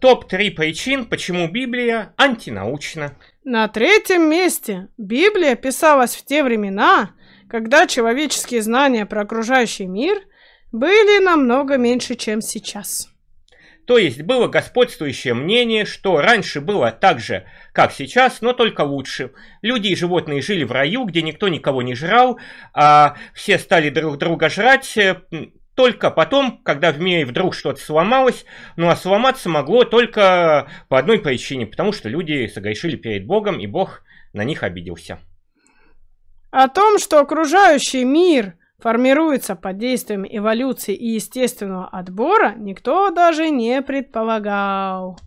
топ-3 причин, почему Библия антинаучна. На третьем месте Библия писалась в те времена, когда человеческие знания про окружающий мир были намного меньше, чем сейчас. То есть было господствующее мнение, что раньше было так же, как сейчас, но только лучше. Люди и животные жили в раю, где никто никого не жрал, а все стали друг друга жрать, э, только потом, когда в мире вдруг что-то сломалось, ну а сломаться могло только по одной причине, потому что люди согрешили перед Богом, и Бог на них обиделся. О том, что окружающий мир формируется под действием эволюции и естественного отбора, никто даже не предполагал.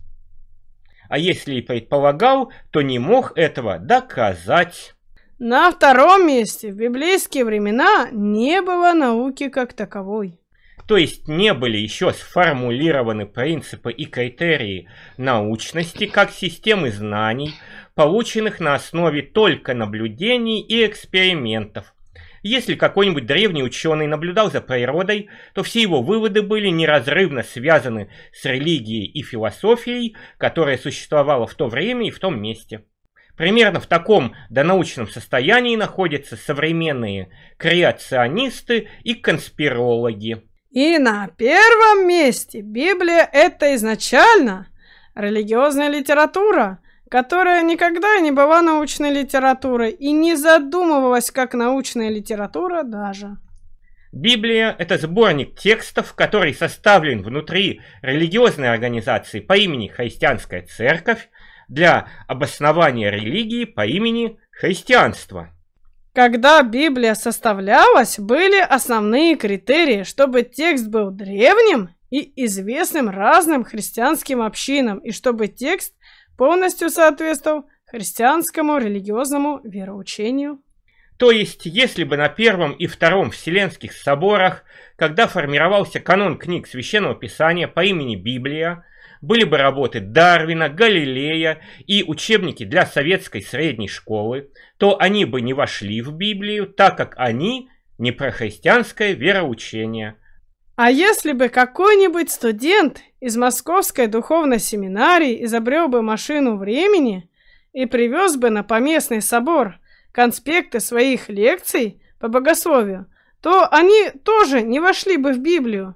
А если и предполагал, то не мог этого доказать. На втором месте в библейские времена не было науки как таковой. То есть не были еще сформулированы принципы и критерии научности как системы знаний, полученных на основе только наблюдений и экспериментов, если какой-нибудь древний ученый наблюдал за природой, то все его выводы были неразрывно связаны с религией и философией, которая существовала в то время и в том месте. Примерно в таком донаучном состоянии находятся современные креационисты и конспирологи. И на первом месте Библия это изначально религиозная литература, которая никогда не была научной литературой и не задумывалась как научная литература даже. Библия – это сборник текстов, который составлен внутри религиозной организации по имени Христианская Церковь для обоснования религии по имени Христианство. Когда Библия составлялась, были основные критерии, чтобы текст был древним и известным разным христианским общинам, и чтобы текст полностью соответствовал христианскому религиозному вероучению. То есть, если бы на первом и втором Вселенских соборах, когда формировался канон книг Священного Писания по имени Библия, были бы работы Дарвина, Галилея и учебники для советской средней школы, то они бы не вошли в Библию, так как они не про христианское вероучение – а если бы какой-нибудь студент из Московской духовной семинарии изобрел бы машину времени и привез бы на поместный собор конспекты своих лекций по богословию, то они тоже не вошли бы в Библию,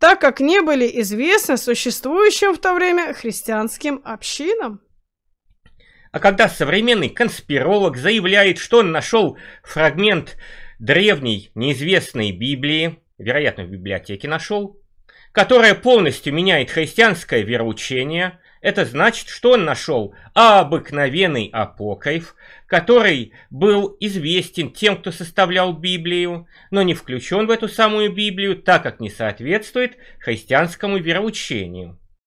так как не были известны существующим в то время христианским общинам. А когда современный конспиролог заявляет, что он нашел фрагмент древней неизвестной Библии, вероятно, в библиотеке нашел, которая полностью меняет христианское вероучение. Это значит, что он нашел обыкновенный апокриф, который был известен тем, кто составлял Библию, но не включен в эту самую Библию, так как не соответствует христианскому вероучению.